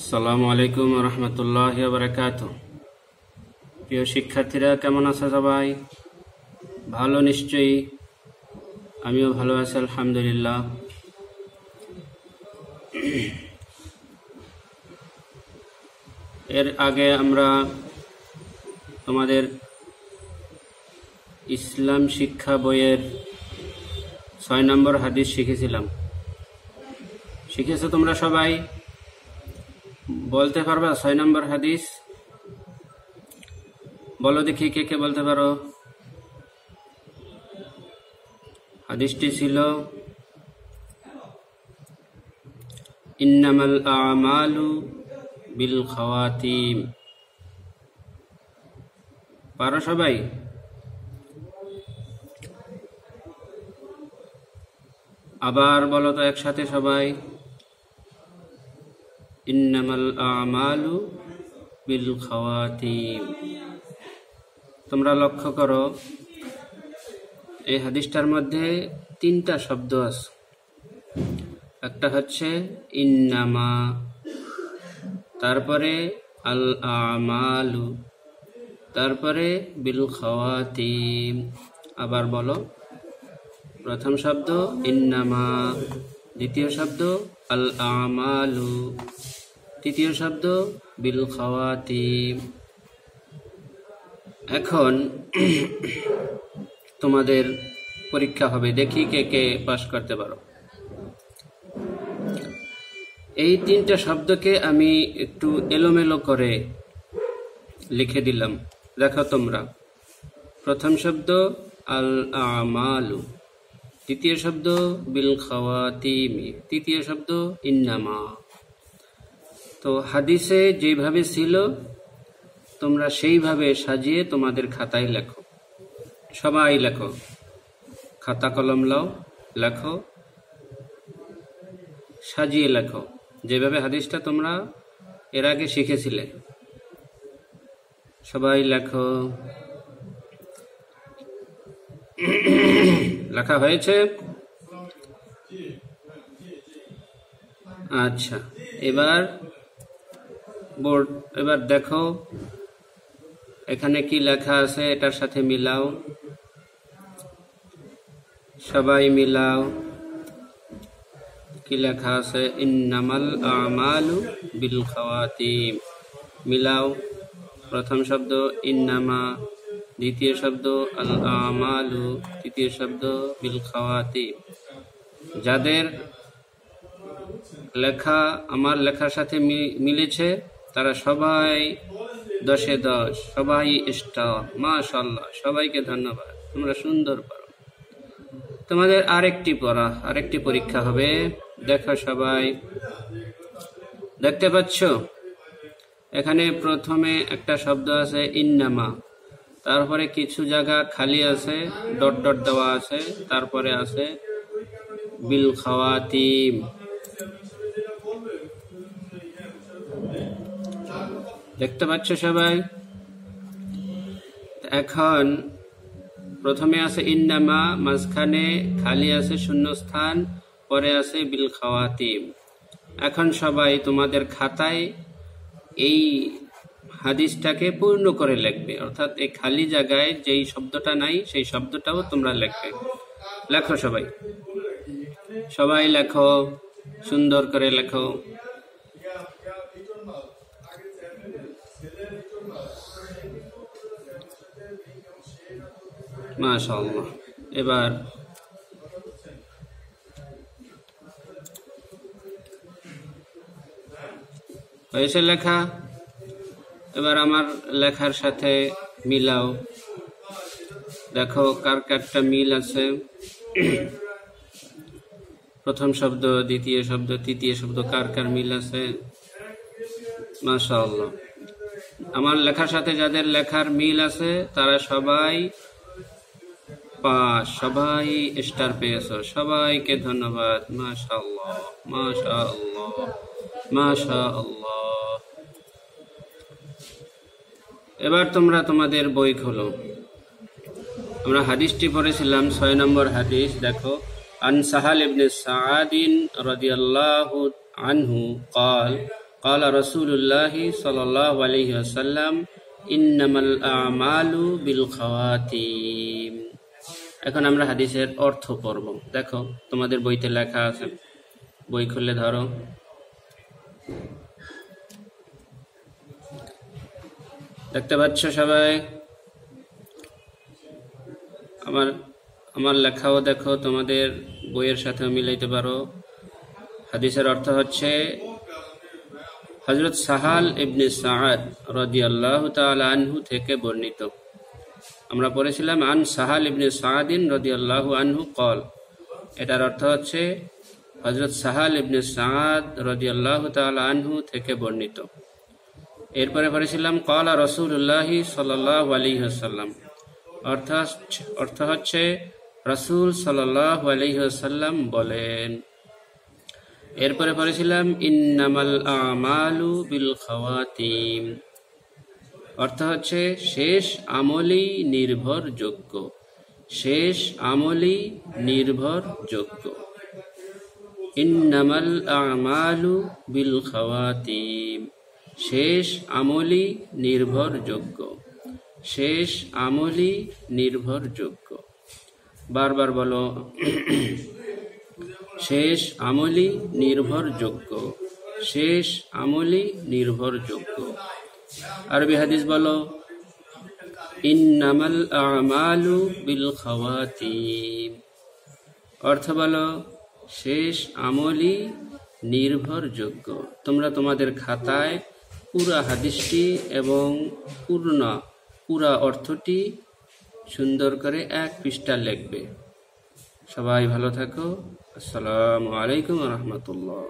আসসালামু আলাইকুম রহমতুল্লাহ বারকাত প্রিয় শিক্ষার্থীরা, কেমন আছে সবাই? ভালো নিশ্চয়ই। আমিও ভালো আছি, আলহামদুলিল্লাহ। এর আগে আমরা তোমাদের ইসলাম শিক্ষা বইয়ের ছয় নম্বর হাদিস শিখেছিলাম। শিখেছো তোমরা সবাই? বলতে পারবা? ছয় নম্বর হাদিস। বলো দেখি কে কে বলতে পারো? হাদিসটি ছিল, ইন্নামাল আমালু বিল খাওয়াতিম। পারো সবাই? আবার বলো তো একসাথে সবাই। বিল খাওয়াতিম। তোমরা লক্ষ্য করো, এই হাদিসটার মধ্যে তিনটা শব্দ আছে। একটা হচ্ছে ইন্নামা, তারপরে আল আমালু, তারপরে বিল খাওয়াতিম। আবার বলো, প্রথম শব্দ ইন্নামা, দ্বিতীয় শব্দ আল আমালু। তৃতীয় শব্দ, বিল খাওয়াতিম। এখন তোমাদের পরীক্ষা হবে, দেখি কে কে পাশ করতে পারো। এই তিনটা শব্দকে আমি একটু এলোমেলো করে লিখে দিলাম। দেখো তোমরা। প্রথম শব্দ আল আমালু দ্বিতীয় শব্দ, বিল খাওয়াতিমি। তৃতীয় শব্দ, ইন্নামা। তো হাদিসে যেভাবে ছিল, তোমরা সেইভাবে সাজিয়ে তোমাদের খাতায় লেখো। সবাই লেখো। খাতা কলম লাও, লেখো, সাজিয়ে লেখো। যেভাবে হাদিসটা তোমরা এর আগে শিখেছিলে। সবাই লেখো। লেখা হয়েছে? আচ্ছা এবার বোর্ড, এবার দেখো, এখানে কি লেখা আছে, এটার সাথে মিলাও। সবাই মিলাও। কি লেখা আছে? ইন্নামাল আমালু বিল খাওয়াতিম। মিলাও। প্রথম শব্দ, ইন্নামা। দ্বিতীয় শব্দ, আল আমালু। তৃতীয় শব্দ, বিল খাওয়াতিম। যাদের লেখা, আমার লেখার সাথে মিলেছে তারা সবাই দশে দশ, সবাই স্টার মাশাল্লাহ সবাইকে ধন্যবাদ, তোমরা সুন্দর পারো। তোমাদের আরেকটি পড়া, আরেকটি পরীক্ষা হবে, দেখো সবাই। দেখতে পাচ্ছ? এখানে প্রথমে একটা শব্দ আছে, ইন্নামা। তারপরে কিছু জায়গা খালি আছে, ডট ডট দেওয়া আছে, তারপরে আছে, বিল খাওয়াতিম। দেখতে পাচ্ছ সবাই? এখন প্রথমে আছে ইন্নামা, মাঝখানে খালি আছে শূন্যস্থান, পরে আছে বিল খাওয়াতিম। এখন সবাই তোমাদের খাতায় এই হাদিসটাকে পূর্ণ করে লিখবে। অর্থাৎ এই খালি জায়গায় যেই শব্দটা নাই, সেই শব্দটাও তোমরা লিখবে। লেখো সবাই। সবাই লেখো, সুন্দর করে লেখো। মাশাআল্লাহ। এবার হয়েছে লেখা। এবার আমার লেখার সাথে মিলাও। দেখো, কার কারটা মিল আছে? প্রথম শব্দ, দ্বিতীয় শব্দ, তৃতীয় শব্দ, কার কার মিল আছে? মাশাআল্লাহ। আমার লেখার সাথে যাদের লেখার মিল আছে, তারা সবাই পাস সবাই স্টার পেয়েছ সবাইকে ধন্যবাদ মাশাআল্লাহ মাশাআল্লাহ মাশাআল্লাহ এবার তোমরা তোমাদের বই খোলো আমরা হাদিসটি পড়েছিলাম ছয় নম্বর হাদিস দেখো আন সাহাল ইবনে সাআদিন রাদিয়াল্লাহু عنه قال قال رسول الله صلى الله عليه وسلم إنما الأعمال بالخواتيم এখন আমরা হাদিসের অর্থ পড়ব। দেখো, তোমাদের বইতে লেখা আছে, বই খুললে ধরো। দেখতে পাচ্ছ সবাই? আমার আমার লেখাও দেখো, তোমাদের বইয়ের সাথে মিলাইতে পারো। হাদিসের অর্থ হচ্ছে হজরত সাহাল ইবনে সাহাদ রদি আল্লাহ আনহু থেকে বর্ণিত। আমরা পড়েছিলাম, আন সাহাল ইবনে রদি আল্লাহ আনহু কল এটার অর্থ হচ্ছে হজরত সাহাল ইবনে সাদ আল্লাহ আনহু থেকে বর্ণিত। এরপরে পড়েছিলাম কলা রসুল্লাহি সাল্লাহ আলিহাসাল্লাম অর্থ অর্থ হচ্ছে, রসুল সাল্লাহ আলিহাসাল্লাম বলেন। এরপরে পড়েছিলাম, ইন্নামাল আমালু বিল খাওয়াতিম। অর্থ হচ্ছে শেষ আমলি নির্ভরযোগ্য। শেষ আমলি নির্ভরযোগ্য। ইন্নামাল আমালু বিল খাওয়াতিম শেষ আমলি নির্ভরযোগ্য। শেষ আমলি নির্ভরযোগ্য। বারবার বলো। শেষ আমলি নির্ভরযোগ্য। শেষ আমলি নির্ভরযোগ্য। আরবি হাদিস বলো, ইন্নামাল আমালু বিল খাওয়াতিম। অর্থ বলো, শেষ আমলি নির্ভরযোগ্য। তোমরা তোমাদের খাতায় পুরা হাদিসটি এবং পূর্ণ, পুরা অর্থটি সুন্দর করে এক পৃষ্ঠা লিখবে। সবাই ভালো থাকো। আসসালামু আলাইকুম রহমতুল্লাহ।